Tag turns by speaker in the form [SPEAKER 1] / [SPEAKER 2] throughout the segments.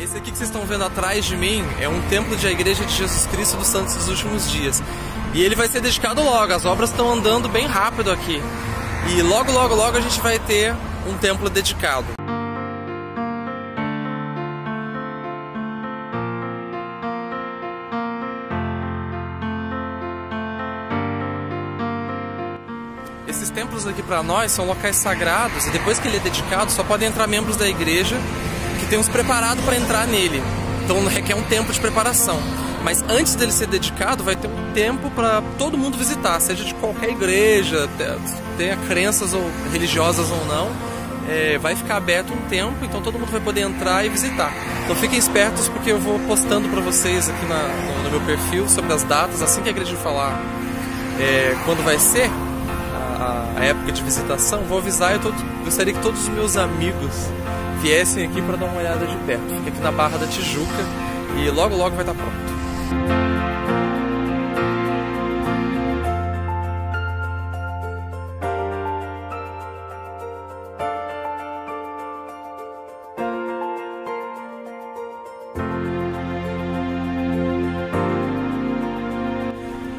[SPEAKER 1] Esse aqui que vocês estão vendo atrás de mim é um templo de a Igreja de Jesus Cristo dos Santos dos Últimos Dias. E ele vai ser dedicado logo, as obras estão andando bem rápido aqui. E logo, logo, logo a gente vai ter um templo dedicado. Esses templos aqui para nós são locais sagrados e depois que ele é dedicado só podem entrar membros da igreja que tem uns preparados para entrar nele. Então requer um tempo de preparação. Mas antes dele ser dedicado, vai ter um tempo para todo mundo visitar, seja de qualquer igreja, tenha crenças ou religiosas ou não. É, vai ficar aberto um tempo, então todo mundo vai poder entrar e visitar. Então fiquem espertos porque eu vou postando para vocês aqui na, no, no, meu perfil sobre as datas, assim que a igreja falar é, quando vai ser a, a, época de visitação, vou avisar. Eu tô, gostaria que todos os meus amigos viessem aqui para dar uma olhada de perto. Fica aqui na Barra da Tijuca e logo logo vai estar pronto.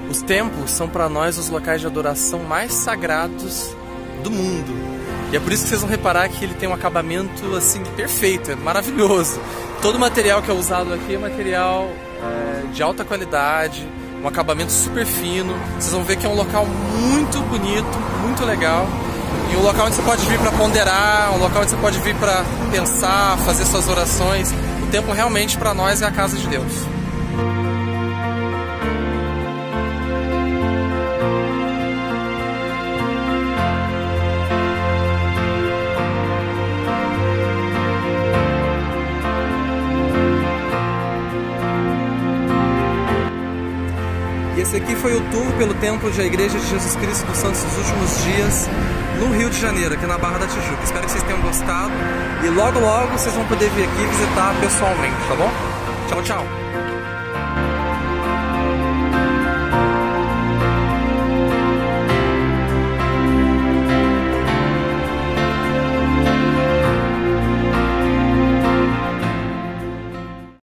[SPEAKER 1] Os templos são para nós os locais de adoração mais sagrados do mundo. E é por isso que vocês vão reparar que ele tem um acabamento assim perfeito, é maravilhoso. Todo o material que é usado aqui é material é, de alta qualidade, um acabamento super fino. Vocês vão ver que é um local muito bonito, muito legal. E um local onde você pode vir para ponderar, um local onde você pode vir para pensar, fazer suas orações. O templo realmente para nós é a casa de Deus. Esse aqui foi o tour pelo templo da Igreja de Jesus Cristo dos Santos dos Últimos Dias no Rio de Janeiro, aqui na Barra da Tijuca. Espero que vocês tenham gostado e logo logo vocês vão poder vir aqui visitar pessoalmente, tá bom? Tchau, tchau!